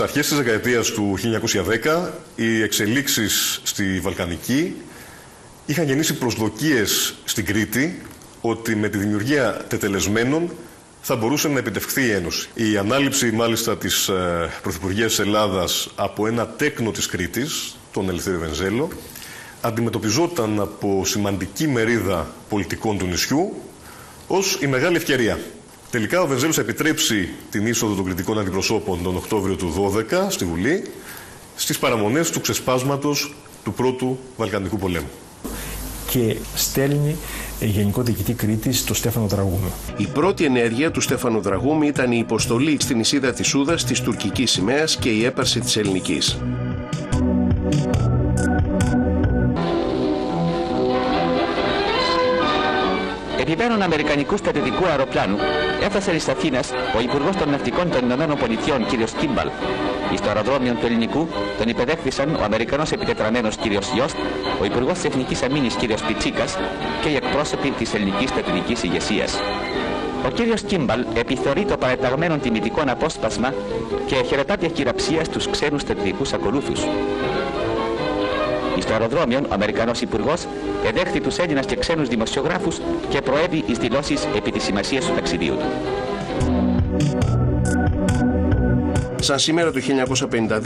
Στις αρχές της δεκαετίας του 1910 οι εξελίξεις στη Βαλκανική είχαν γεννήσει προσδοκίες στην Κρήτη ότι με τη δημιουργία τετελεσμένων θα μπορούσε να επιτευχθεί η Ένωση. Η ανάληψη μάλιστα της ε, Πρωθυπουργίας της Ελλάδας από ένα τέκνο της Κρήτης, τον Ελευθέριο Βενζέλο, αντιμετωπιζόταν από σημαντική μερίδα πολιτικών του νησιού ως η μεγάλη ευκαιρία. Τελικά ο Βενζέλος θα επιτρέψει την είσοδο των κριτικών αντιπροσώπων τον Οκτώβριο του 12 στη Βουλή στις παραμονές του ξεσπάσματος του πρώτου Βαλκανικού πολέμου και στέλνει ε, Γενικό Διοικητή Κρήτη στο Στέφανο Δραγούμη. Η πρώτη ενέργεια του Στέφανου Δραγούμη ήταν η υποστολή στην νησίδα της Σούδας της τουρκικής σημαίας και η έπαρση της ελληνικής. Επιβαίνων Αμερικανικού στρατιωτικού αεροπλάνου έφτασε στις Αθήνες ο Υπουργός των Ναυτικών των Ηνωμένων Πολιτειών κ. Κίμπαλ. Στο αεροδρόμιο του Ελληνικού τον υπεδέχθησαν ο Αμερικανός επιτετραμένος κ. Ιώστ, ο Υπουργός της Εθνικής Αμύνης κ. Πιτσίκας και οι εκπρόσωποι της ελληνικής στρατιωτικής ηγεσίας. Ο κύριος Κίμπαλ επιθεωρεί το παρεταγμένο τιμητικό απόσπασμα και χαιρετά διά χειραψίας τους ξένους στρατιωτικούς ακολούθους. Στο αεροδρόμιο, ο Αμερικανός Υπουργός εδέχθη τους Έλληνας και ξένους δημοσιογράφους και προέβη εις δηλώσεις επί της σημασίας του ταξιδίου του. Σαν σήμερα το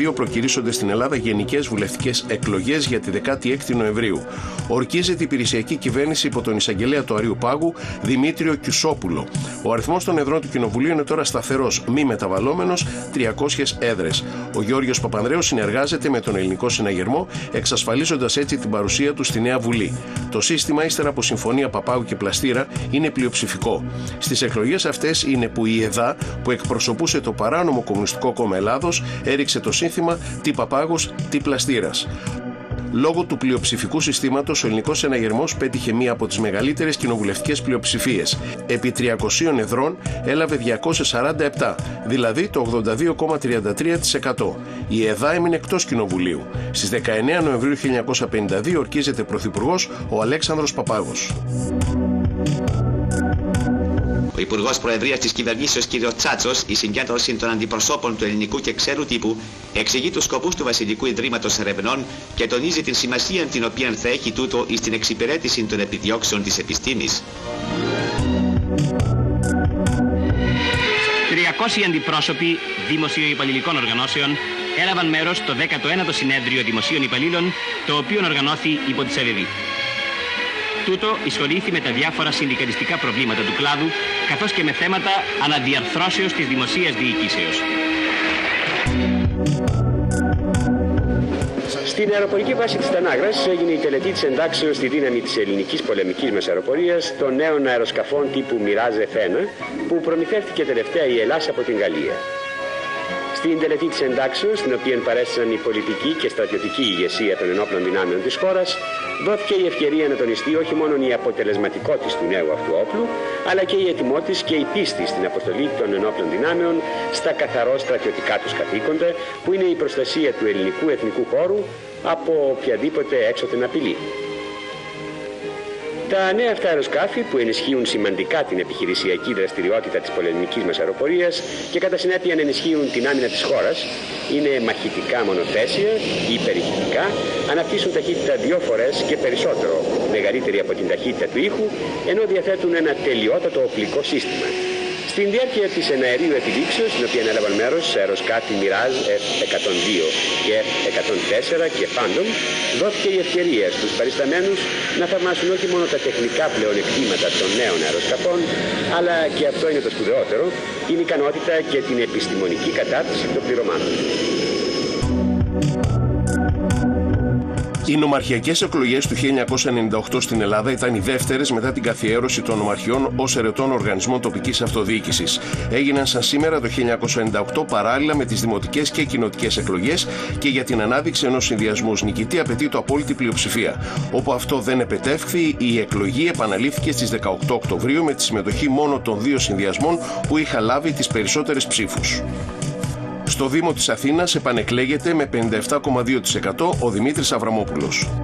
1952 προκυρήσονται στην Ελλάδα γενικές βουλευτικές εκλογές για τη 16η Νοεμβρίου. Ορκίζεται η υπηρεσιακή κυβέρνηση υπό τον εισαγγελέα του Αρίου Πάγου Δημήτριο Κιουσόπουλο. Ο αριθμός των εδρών του Κοινοβουλίου είναι τώρα σταθερός, μη μεταβαλλόμενος, 300 έδρες. Ο Γιώργο Παπανδρέου συνεργάζεται με τον Ελληνικό Συναγερμό, εξασφαλίζοντας έτσι την παρουσία του στη Νέα Βουλή. Το σύστημα, ύστερα από συμφωνία Παπάγου και Πλαστήρα, είναι πλειοψηφικό. Στις εκλογές αυτές είναι που η ΕΔΑ, που εκπροσωπούσε το παράνομο Κομμουνιστικό Κόμμα Ελλάδος, έριξε το σύνθημα Τι Παπάγος, τι Πλαστήρας. Λόγω του πλειοψηφικού συστήματος, ο ελληνικός εναγερμός πέτυχε μία από τις μεγαλύτερες κοινοβουλευτικές πλειοψηφίες. Επί 300 εδρών έλαβε 247, δηλαδή το 82,33%. Η ΕΔΑ έμεινε εκτός κοινοβουλίου. Στις 19 Νοεμβρίου 1952 ορκίζεται πρωθυπουργός ο Αλέξανδρος Παπάγος. Ο Υπουργός Προεδρίας της Κυβερνήσεως κ. Τσάτσος, η συγκέντρωση των αντιπροσώπων του ελληνικού και ξένου τύπου, εξηγεί τους σκοπούς του Βασιλικού Ιδρύματος Ερευνών και τονίζει την σημασία την οποία θα έχει τούτο στην εξυπηρέτηση των επιδιώξεων της επιστήμης. 300 αντιπρόσωποι δημοσιοϊπαλληλικών οργανώσεων έλαβαν μέρος στο 19ο Συνέδριο Δημοσίων Υπαλλήλων, το οποίο οργανώθη υπό τη ΣΕΒΕΔΗ. Τούτο εισχωρήθη με τα διάφορα συνδικαλιστικά προβλήματα του κλάδου, καθώς και με θέματα αναδιαρθρώσεως της δημοσίας διοικήσεως. Στην αεροπορική βάση της Τανάγρας έγινε η τελετή της εντάξεως στη δύναμη της ελληνικής πολεμικής μεσαεροπορίας των νέων αεροσκαφών τύπου Mirage F1 που προμηθεύτηκε τελευταία η Ελλάδα από την Γαλλία. Στην τελετή της εντάξεως, στην οποία παρέστησαν η πολιτική και στρατιωτική ηγεσία των ενόπλων δυνάμεων της χώρας, δόθηκε η ευκαιρία να τονιστεί όχι μόνο η αποτελεσματικότητα του νέου αυτού όπλου, αλλά και η ετοιμότητα και η πίστη στην αποστολή των ενόπλων δυνάμεων στα καθαρό στρατιωτικά τους καθήκοντα, που είναι η προστασία του ελληνικού εθνικού χώρου από οποιαδήποτε έξωθεν απειλή. Τα νέα αυτά αεροσκάφη που ενισχύουν σημαντικά την επιχειρησιακή δραστηριότητα της πολεμικής μας αεροπορίας και κατά συνέπεια ενισχύουν την άμυνα της χώρας, είναι μαχητικά μονοθέσια ή περιχητικά, αναπτύσσουν ταχύτητα δύο φορές και περισσότερο μεγαλύτερη από την ταχύτητα του ήχου, ενώ διαθέτουν ένα τελειότατο οπλικό σύστημα. Στην διάρκεια της εναερίου επιδείξεως, στην οποία έλαβαν μέρος αεροσκάφη Mirage F-102 και F-104 και Phantom, δόθηκε η ευκαιρία στους παρισταμένους να θαυμάσουν όχι μόνο τα τεχνικά πλεονεκτήματα των νέων αεροσκαφών, αλλά και αυτό είναι το σπουδαιότερο, την ικανότητα και την επιστημονική κατάρτιση των πληρωμάτων. Οι νομαρχιακές εκλογές του 1998 στην Ελλάδα ήταν οι δεύτερες μετά την καθιέρωση των νομαρχιών ως ερετών οργανισμών τοπικής αυτοδιοίκησης. Έγιναν σαν σήμερα το 1998 παράλληλα με τις δημοτικές και κοινοτικές εκλογές και για την ανάδειξη ενός συνδυασμού νικητή απαιτεί το απόλυτη πλειοψηφία. Όπου αυτό δεν επετεύχθη, η εκλογή επαναλήφθηκε στις 18 Οκτωβρίου με τη συμμετοχή μόνο των δύο συνδυασμών που είχαν λάβει τις περισσότερες ψήφους. Στο Δήμο της Αθήνας επανεκλέγεται με 57,2% ο Δημήτρης Αβραμόπουλος.